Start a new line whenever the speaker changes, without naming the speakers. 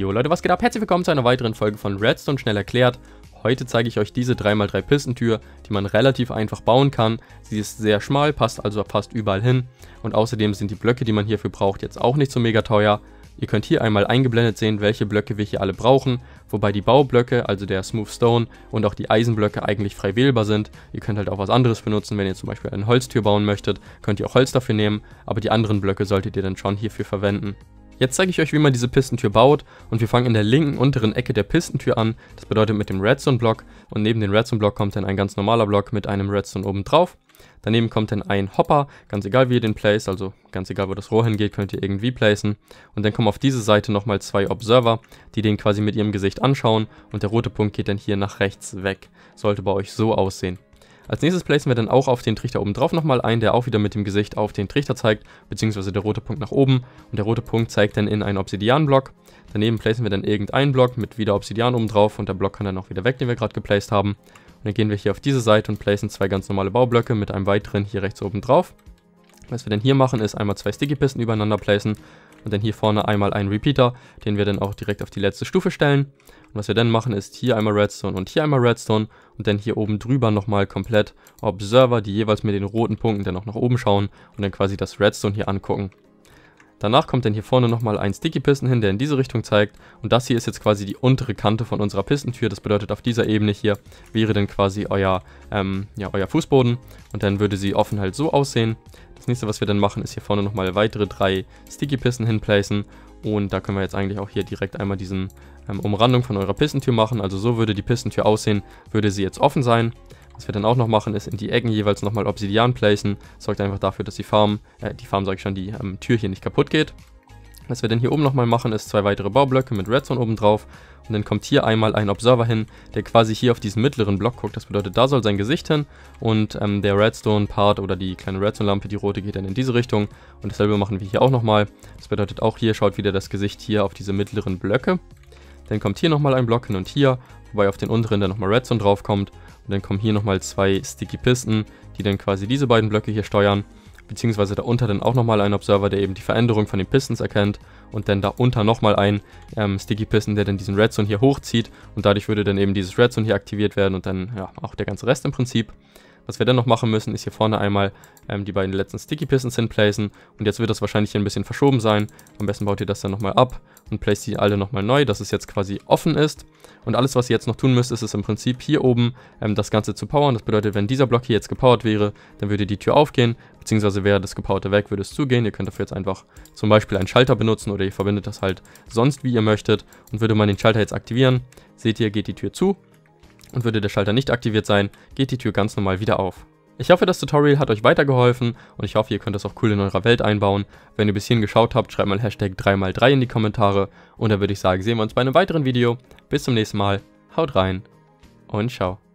Jo Leute, was geht ab? Herzlich willkommen zu einer weiteren Folge von Redstone schnell erklärt. Heute zeige ich euch diese 3x3 Pistentür, die man relativ einfach bauen kann. Sie ist sehr schmal, passt also fast überall hin. Und außerdem sind die Blöcke, die man hierfür braucht, jetzt auch nicht so mega teuer. Ihr könnt hier einmal eingeblendet sehen, welche Blöcke wir hier alle brauchen, wobei die Baublöcke, also der Smooth Stone und auch die Eisenblöcke eigentlich frei wählbar sind. Ihr könnt halt auch was anderes benutzen, wenn ihr zum Beispiel eine Holztür bauen möchtet, könnt ihr auch Holz dafür nehmen, aber die anderen Blöcke solltet ihr dann schon hierfür verwenden. Jetzt zeige ich euch, wie man diese Pistentür baut und wir fangen in der linken unteren Ecke der Pistentür an. Das bedeutet mit dem Redstone-Block und neben dem Redstone-Block kommt dann ein ganz normaler Block mit einem Redstone oben drauf. Daneben kommt dann ein Hopper, ganz egal wie ihr den place, also ganz egal wo das Rohr hingeht, könnt ihr irgendwie placen. Und dann kommen auf diese Seite nochmal zwei Observer, die den quasi mit ihrem Gesicht anschauen und der rote Punkt geht dann hier nach rechts weg. Sollte bei euch so aussehen. Als nächstes placen wir dann auch auf den Trichter oben drauf nochmal ein, der auch wieder mit dem Gesicht auf den Trichter zeigt, beziehungsweise der rote Punkt nach oben und der rote Punkt zeigt dann in einen Obsidian-Block. Daneben placen wir dann irgendeinen Block mit wieder Obsidian oben drauf und der Block kann dann auch wieder weg, den wir gerade geplaced haben. Und dann gehen wir hier auf diese Seite und placen zwei ganz normale Baublöcke mit einem weiteren hier rechts oben drauf. Was wir dann hier machen, ist einmal zwei Sticky-Pisten übereinander placen und dann hier vorne einmal einen Repeater, den wir dann auch direkt auf die letzte Stufe stellen. Und was wir dann machen, ist hier einmal Redstone und hier einmal Redstone und dann hier oben drüber nochmal komplett Observer, die jeweils mit den roten Punkten dann auch nach oben schauen und dann quasi das Redstone hier angucken. Danach kommt dann hier vorne nochmal ein Sticky Piston hin, der in diese Richtung zeigt. Und das hier ist jetzt quasi die untere Kante von unserer Pistentür. Das bedeutet, auf dieser Ebene hier wäre dann quasi euer, ähm, ja, euer Fußboden. Und dann würde sie offen halt so aussehen. Das nächste, was wir dann machen, ist hier vorne nochmal weitere drei Sticky Piston hinplacen. Und da können wir jetzt eigentlich auch hier direkt einmal diesen ähm, Umrandung von eurer Pistentür machen. Also so würde die Pistentür aussehen, würde sie jetzt offen sein. Was wir dann auch noch machen, ist in die Ecken jeweils nochmal Obsidian placen. Sorgt einfach dafür, dass die Farm, äh, die Farm sage ich schon, die ähm, Tür hier nicht kaputt geht. Was wir dann hier oben nochmal machen, ist zwei weitere Baublöcke mit Redstone oben drauf. Und dann kommt hier einmal ein Observer hin, der quasi hier auf diesen mittleren Block guckt. Das bedeutet, da soll sein Gesicht hin. Und ähm, der Redstone-Part oder die kleine Redstone-Lampe, die rote, geht dann in diese Richtung. Und dasselbe machen wir hier auch nochmal. Das bedeutet, auch hier schaut wieder das Gesicht hier auf diese mittleren Blöcke. Dann kommt hier nochmal ein Block hin und hier, wobei auf den unteren dann nochmal Redstone drauf kommt. Und dann kommen hier nochmal zwei Sticky Pisten, die dann quasi diese beiden Blöcke hier steuern. Beziehungsweise darunter dann auch nochmal ein Observer, der eben die Veränderung von den Pistons erkennt. Und dann darunter nochmal ein ähm, Sticky Piston, der dann diesen Redstone hier hochzieht. Und dadurch würde dann eben dieses Redstone hier aktiviert werden und dann ja auch der ganze Rest im Prinzip. Was wir dann noch machen müssen, ist hier vorne einmal ähm, die beiden letzten Sticky Pistons hinplacen. Und jetzt wird das wahrscheinlich hier ein bisschen verschoben sein. Am besten baut ihr das dann nochmal ab und placed die alle nochmal neu, dass es jetzt quasi offen ist. Und alles, was ihr jetzt noch tun müsst, ist es im Prinzip hier oben ähm, das Ganze zu powern. Das bedeutet, wenn dieser Block hier jetzt gepowert wäre, dann würde die Tür aufgehen, beziehungsweise wäre das gepowerte weg, würde es zugehen. Ihr könnt dafür jetzt einfach zum Beispiel einen Schalter benutzen oder ihr verbindet das halt sonst, wie ihr möchtet. Und würde man den Schalter jetzt aktivieren, seht ihr, geht die Tür zu. Und würde der Schalter nicht aktiviert sein, geht die Tür ganz normal wieder auf. Ich hoffe, das Tutorial hat euch weitergeholfen und ich hoffe, ihr könnt das auch cool in eurer Welt einbauen. Wenn ihr bis hierhin geschaut habt, schreibt mal Hashtag 3x3 in die Kommentare und dann würde ich sagen, sehen wir uns bei einem weiteren Video. Bis zum nächsten Mal, haut rein und ciao.